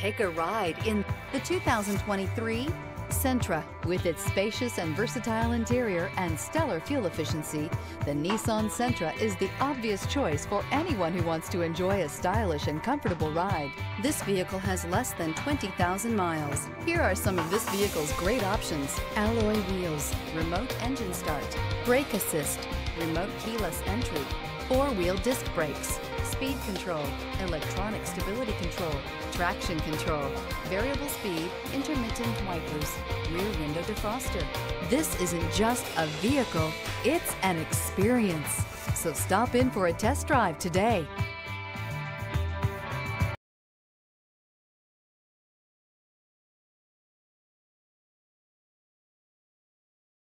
Take a ride in the 2023 Sentra. With its spacious and versatile interior and stellar fuel efficiency, the Nissan Sentra is the obvious choice for anyone who wants to enjoy a stylish and comfortable ride. This vehicle has less than 20,000 miles. Here are some of this vehicle's great options. Alloy wheels, remote engine start, brake assist, remote keyless entry, four-wheel disc brakes, speed control, electronic stability control, traction control, variable speed, intermittent wipers, rear window defroster. This isn't just a vehicle, it's an experience. So stop in for a test drive today.